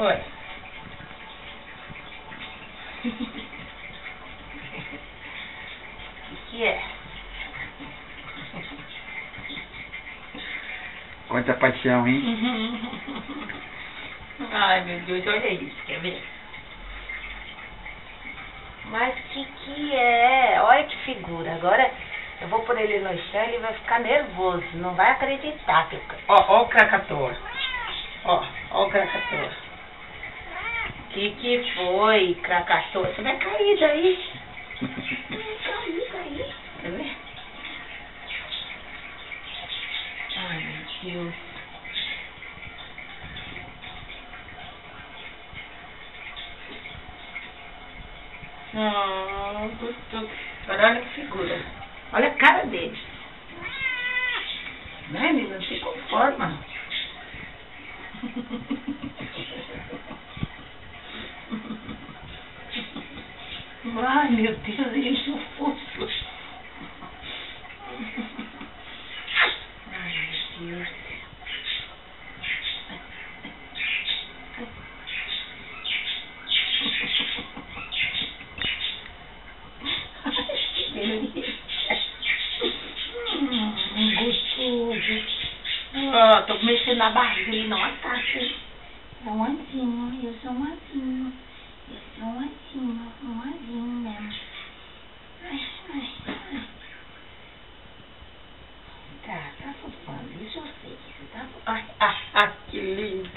Oi. O que é? Quanta paixão, hein? Ai, meu Deus, olha isso, quer ver? Mas que que é? Olha que figura. Agora eu vou pôr ele no chão e ele vai ficar nervoso. Não vai acreditar. Que. Ó, ó o Krakatoa. Ó, ó o Krakatoa. Que que foi, Krakatoa? Você vai cair daí. Vai cair daí. Quer ver? Ai, meu Deus. Ah, gostoso. Olha que figura. Olha a cara dele. Né, Ai, meu Deus, ele enche o fosso. Ai, meu Deus. Hum, gostoso. Ó, tô mexendo na barriga, ele não ataca. É um anjinho, eu sou um anjinho. Eu sou um anjinho, um anjinho mesmo. Ai, ai, ai. Tá, tá fofando, isso eu sei. Você tá fofando. Ai, ah, lindo.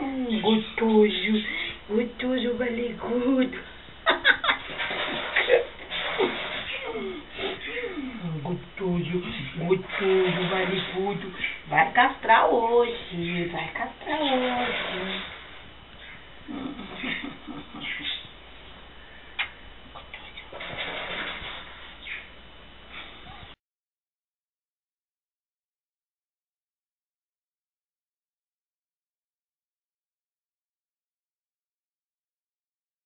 Hum, gostoso, gostoso, barrigudo. Hum, Gostoso, gostoso, barrigudo. Vai castrar hoje, vai castrar hoje.